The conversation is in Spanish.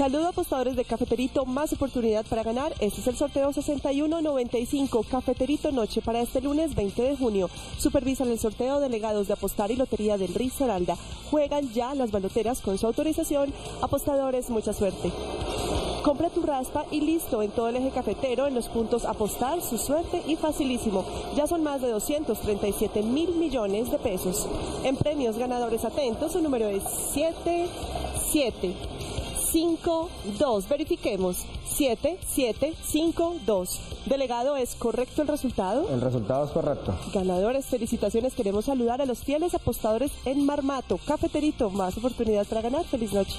Saludo apostadores de Cafeterito, más oportunidad para ganar. Este es el sorteo 6195, Cafeterito Noche para este lunes 20 de junio. Supervisan el sorteo delegados de apostar y lotería del Risaralda. Juegan ya las baloteras con su autorización. Apostadores, mucha suerte. Compra tu raspa y listo en todo el eje cafetero en los puntos apostar, su suerte y facilísimo. Ya son más de 237 mil millones de pesos. En premios ganadores atentos, su número es 77. 2. Verifiquemos. 7752. Delegado, ¿es correcto el resultado? El resultado es correcto. Ganadores, felicitaciones. Queremos saludar a los fieles apostadores en Marmato. Cafeterito, más oportunidad para ganar. Feliz noche.